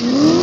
Yes.